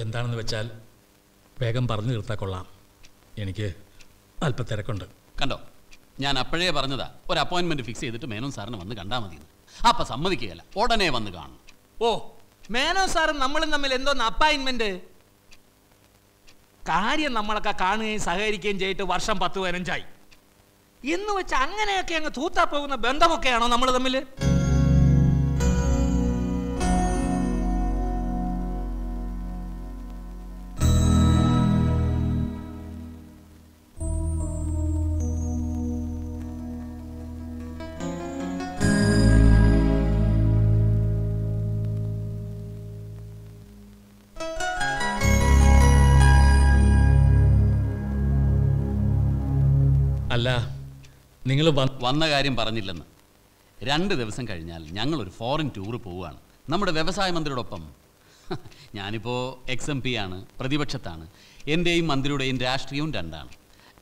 എന്താണെന്ന് വെച്ചാൽ വേഗം പറഞ്ഞു തീർത്താൽ കൊള്ളാം. എനിക്ക് അല്പ തിരക്കുണ്ട് കണ്ടോ? ഞാൻ അപ്പോഴേ പറഞ്ഞതാ ഒരു അപ്പോയിന്റ്മെന്റ് ഫിക്സ് ചെയ്തിട്ട് മേനോൻ സാറിന് വന്ന് കണ്ടാൽ മതി അപ്പൊ സമ്മതിക്കുകയല്ല ഉടനെ വന്ന് കാണും. ഓ മേനോൻ സാറും നമ്മളും തമ്മിൽ എന്തോന്ന് അപ്പോയിന്റ്മെന്റ് കാര്യം നമ്മളൊക്കെ കാണുകയും സഹകരിക്കുകയും ചെയ്തിട്ട് വർഷം പത്ത് പതിനഞ്ചായി. എന്ന് വെച്ച് അങ്ങനെയൊക്കെ അങ്ങ് തൂത്താ പോകുന്ന ബന്ധമൊക്കെയാണോ നമ്മൾ തമ്മിൽ അല്ല നിങ്ങൾ വന്ന കാര്യം പറഞ്ഞില്ലെന്ന്. രണ്ട് ദിവസം കഴിഞ്ഞാൽ ഞങ്ങൾ ഒരു ഫോറിൻ ടൂർ പോവുകയാണ്. നമ്മുടെ വ്യവസായ മന്ത്രിയോടൊപ്പം. ഞാനിപ്പോൾ എക്സ് എം പി ആണ് പ്രതിപക്ഷത്താണ്. എന്റെയും മന്ത്രിയുടെയും രാഷ്ട്രീയവും രണ്ടാണ്.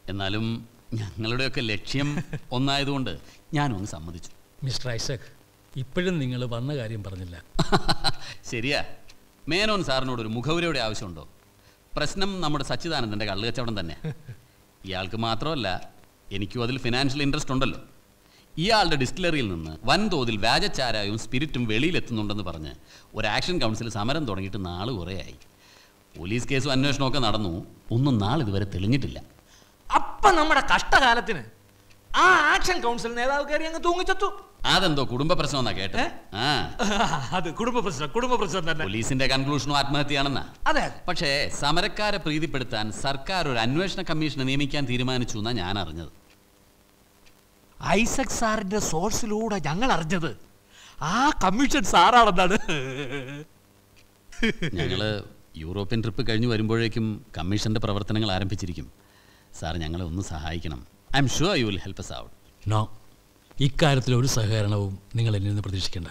എന്നാലും ഞങ്ങളുടെയൊക്കെ ലക്ഷ്യം ഒന്നായതുകൊണ്ട് ഞാനൊന്ന് സമ്മതിച്ചു. മിസ്റ്റർ ഐസക് ഇപ്പോഴും നിങ്ങൾ വന്ന കാര്യം പറഞ്ഞില്ല. ശരിയാ. മേനോൻ സാറിനോട് ഒരു മുഖവുരയുടെ ആവശ്യമുണ്ടോ? പ്രശ്നം നമ്മുടെ സച്ചിദാനന്ദന്റെ കള്ളുകച്ചവടം തന്നെ. ഇയാൾക്ക് മാത്രമല്ല എനിക്കും അതിൽ ഫിനാൻഷ്യൽ ഇൻട്രസ്റ്റ് ഉണ്ടല്ലോ. ഇയാളുടെ ഡിസ്റ്റിലറിയിൽ നിന്ന് വൻതോതിൽ വ്യാജച്ചാരായവും സ്പിരിറ്റും വെളിയിലെത്തുന്നുണ്ടെന്ന് പറഞ്ഞ് ഒരു ആക്ഷൻ കൗൺസിൽ സമരം തുടങ്ങിയിട്ട് നാൾ കുറേയായി. പോലീസ് കേസും അന്വേഷണമൊക്കെ നടന്നു. ഒന്നും നാളിതുവരെ തെളിഞ്ഞിട്ടില്ല. അപ്പം നമ്മുടെ കഷ്ടകാലത്തിന് ആ ആക്ഷൻ കൗൺസിൽ നേതാവ് കയറി അങ്ങ് തൂങ്ങിച്ചെത്തു. അതെന്തോ കുടുംബ പ്രശ്നം ആ. അത് കുടുംബ പ്രശ്നം കുടുംബ പ്രശ്നം തന്നെ. പോലീസിന്റെ കൺക്ലൂഷനും ആത്മഹത്യയാണെന്നാ? അതെ. പക്ഷേ സമരക്കാരെ പ്രീതിപ്പെടുത്താൻ സർക്കാർ ഒരു അന്വേഷണ കമ്മീഷനെ നിയമിക്കാൻ തീരുമാനിച്ചു എന്നാ ഞാൻ അറിഞ്ഞത്. ഐസക് സാറിന്റെ സോഴ്സിലൂടെ ഞങ്ങൾ അറിഞ്ഞത് ആ കമ്മീഷൻ സാറാണെന്നാണ്. ഞങ്ങൾ യൂറോപ്യൻ ട്രിപ്പ് കഴിഞ്ഞു വരുമ്പോഴേക്കും കമ്മീഷന്റെ പ്രവർത്തനങ്ങൾ ആരംഭിച്ചിരിക്കും. സാർ ഞങ്ങളെ ഒന്ന് സഹായിക്കണം. I am sure you will help us out no ഇക്കാര്യത്തിൽ ഒരു സഹകരണവും നിങ്ങൾ എന്നിൽ നിന്ന് പ്രതീക്ഷിക്കേണ്ട.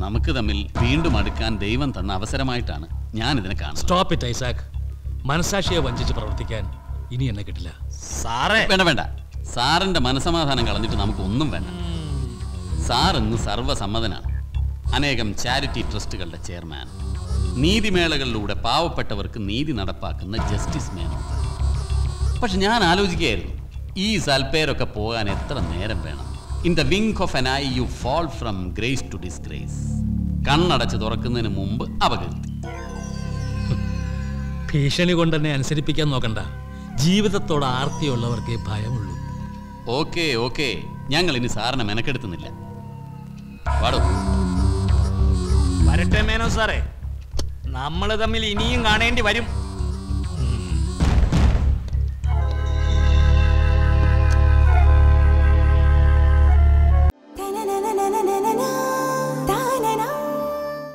നമുക്ക് തമ്മിൽ വീണ്ടും അടുക്കാൻ ദൈവം തന്ന അവസരമായിട്ടാണ് ഞാൻ ഇതിനെ കാണുന്നത്. സ്റ്റോപ്പ് ഇറ്റ് ഐസാക്ക് മനസാക്ഷിയെ വഞ്ചിച്ച് പ്രവർത്തിക്കാൻ ഇനി എന്നെ കിട്ടില്ല. സാറേ! വേണ്ട വേണ്ട. സാറിന്റെ മനസമാധാനം കളഞ്ഞിട്ട് നമുക്ക് ഒന്നും വേണ്ട. സാർ ഇന്ന് സർവസമ്മതനാണ്. അനേകം ചാരിറ്റി ട്രസ്റ്റുകളുടെ ചെയർമാൻ. നീതിമേളകളിലൂടെ പാവപ്പെട്ടവർക്ക് നീതി നടപ്പാക്കുന്ന ജസ്റ്റിസ് മേനോ പക്ഷെ ഞാൻ ആലോചിക്കുകയായിരുന്നു ഈ സൽപ്പേരൊക്കെ പോകാൻ എത്ര നേരം വേണം? In the wing of N I U fall from grace to disgrace കണ്ണടച്ച് തുറക്കുന്നതിന് മുമ്പ് അപകീർത്തി. ഭീഷണി കൊണ്ട് എന്നെ അനുസരിപ്പിക്കാൻ നോക്കണ്ട. ജീവിതത്തോട് ആർത്തിയുള്ളവർക്കേ ഭയമുള്ളൂ. Okay okay. ഞങ്ങൾ ഇനി സാറിനെ മെനക്കെടുത്തുന്നില്ല. വരട്ടെ മേനോ സാറേ. നമ്മൾ തമ്മിൽ ഇനിയും കാണേണ്ടി വരും.